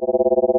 you.